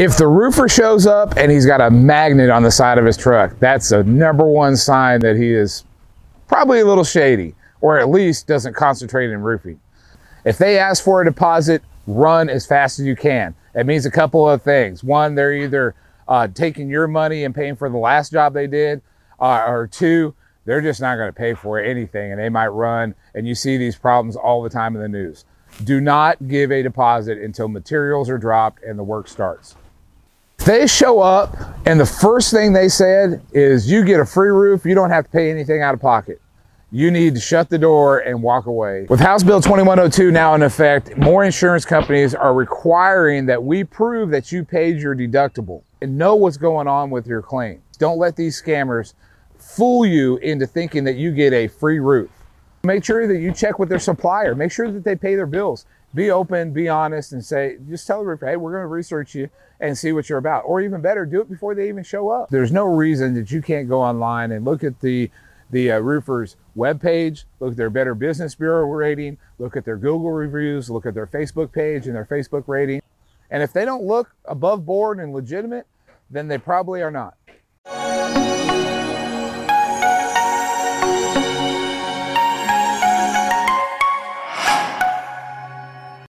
If the roofer shows up and he's got a magnet on the side of his truck, that's the number one sign that he is probably a little shady or at least doesn't concentrate in roofing. If they ask for a deposit, run as fast as you can. It means a couple of things. One, they're either uh, taking your money and paying for the last job they did, uh, or two, they're just not going to pay for anything and they might run. And you see these problems all the time in the news. Do not give a deposit until materials are dropped and the work starts. They show up and the first thing they said is you get a free roof, you don't have to pay anything out of pocket you need to shut the door and walk away. With House Bill 2102 now in effect, more insurance companies are requiring that we prove that you paid your deductible and know what's going on with your claim. Don't let these scammers fool you into thinking that you get a free roof. Make sure that you check with their supplier. Make sure that they pay their bills. Be open, be honest, and say, just tell the roofer, hey, we're going to research you and see what you're about. Or even better, do it before they even show up. There's no reason that you can't go online and look at the the uh, roofer's webpage, look at their Better Business Bureau rating, look at their Google reviews, look at their Facebook page and their Facebook rating. And if they don't look above board and legitimate, then they probably are not.